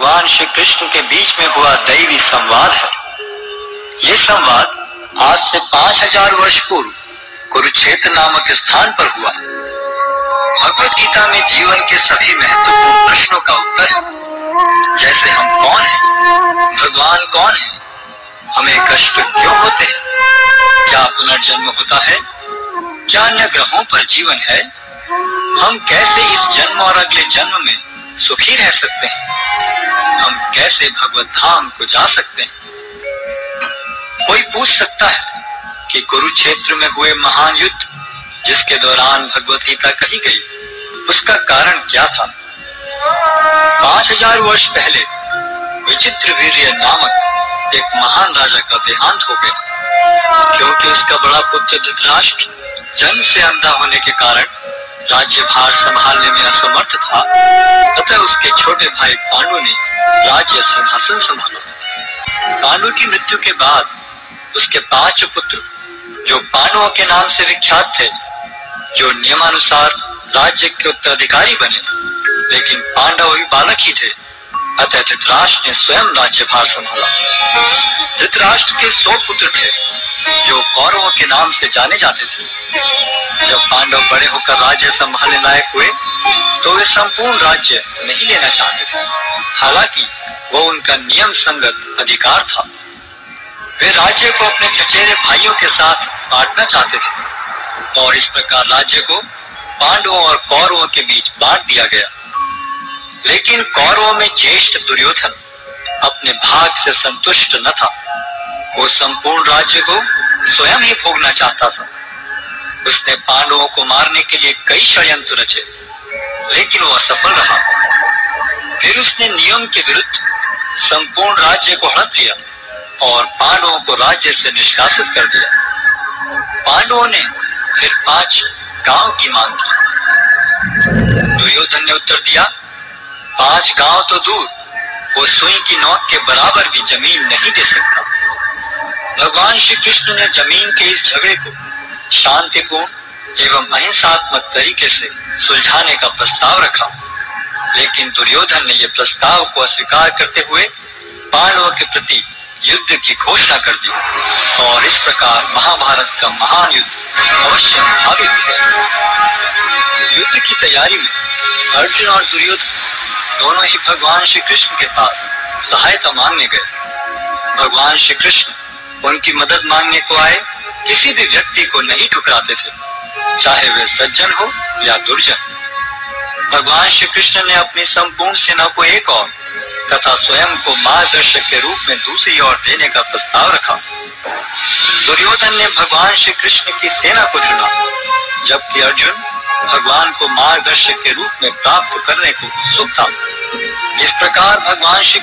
भगवान श्री कृष्ण के बीच में हुआ दैवी संवाद है। ये संवाद आज से पाँच हज़ार वर्ष पूर्व कुरुक्षेत्र नामक स्थान पर हुआ भगवत गीता में जीवन के सभी महत्वपूर्ण प्रश्नों का उत्तर है। जैसे हम कौन हैं, भगवान कौन है? हमें कष्ट क्यों होते हैं? क्या पुनर्जन्म होता है? क्या अन्य ग्रहों पर जीवन है? हम कैसे इस जन्म और अगले जन्म में सुखी रह सकते हैं? हम कैसे भगवत धाम को जा सकते हैं? कोई पूछ सकता है कि कुरुक्षेत्र में हुए महान युद्ध, जिसके दौरान भगवत गीता कही गई, उसका कारण क्या था? पाँच हज़ार वर्ष पहले विचित्र वीर नामक एक महान राजा का देहांत हो गया। क्योंकि उसका बड़ा पुत्र धृतराष्ट्र जन्म से अंधा होने के कारण राज्य भार संभालने में असमर्थ था अतः उसके छोटे भाई पांडु ने राज्य सिंहासन संभाला। पांडु की मृत्यु के बाद उसके पाँच पुत्र, जो पांडवों के नाम से विख्यात थे, जो नियमानुसार राज्य के उत्तराधिकारी बने। लेकिन पांडव अभी बालक ही थे। अतः धृतराष्ट्र ने स्वयं राज्य भार संभाला धृतराष्ट्र के सौ पुत्र थे, जो कौरवों के नाम से जाने जाते थे। जब पांडव बड़े होकर राज्य संभालने लायक हुए तो वे संपूर्ण राज्य नहीं लेना चाहते थे। हालाँकि, वो उनका नियम संगत अधिकार था। वे राज्य को अपने चचेरे भाइयों के साथ बांटना चाहते थे, और इस प्रकार राज्य को पांडवों और कौरवों के बीच बांट दिया गया। लेकिन कौरवों में ज्येष्ठ दुर्योधन अपने भाग से संतुष्ट न था। वो संपूर्ण राज्य को स्वयं ही भोगना चाहता था। उसने पांडवों को मारने के लिए कई षड्यंत्र रचे, लेकिन वो असफल रहा। फिर उसने नियम के विरुद्ध संपूर्ण राज्य को हड़प लिया और पांडवों को राज्य से निष्कासित कर दिया। पांडवों ने फिर पाँच गाँव की मांग की। दुर्योधन ने उत्तर दिया पाँच गाँव तो दूर, वो सुई की नोक के बराबर भी ज़मीन नहीं दे सकता। भगवान श्री कृष्ण ने ज़मीन के इस झगड़े को शांतिपूर्ण एवं अहिंसात्मक तरीके से सुलझाने का प्रस्ताव रखा। लेकिन दुर्योधन ने यह प्रस्ताव को अस्वीकार करते हुए पांडवों के प्रति युद्ध की घोषणा कर दी और इस प्रकार महाभारत का महान युद्ध अवश्य युद्ध की तैयारी में अर्जुन और दुर्योधन दोनों ही भगवान श्री कृष्ण के पास सहायता मांगने गए। भगवान श्री कृष्ण उनकी मदद मांगने को आए, किसी भी व्यक्ति को नहीं ठुकराते थे, चाहे वे सज्जन हो या दुर्जन। भगवान श्री कृष्ण ने अपनी संपूर्ण सेना को एक और तथा स्वयं को मार्गदर्शक के रूप में दूसरी ओर देने का प्रस्ताव रखा। दुर्योधन ने भगवान श्री कृष्ण की सेना को चुना, जबकि अर्जुन भगवान को मार्गदर्शक के रूप में प्राप्त करने को उत्सुक था। इस प्रकार भगवान श्री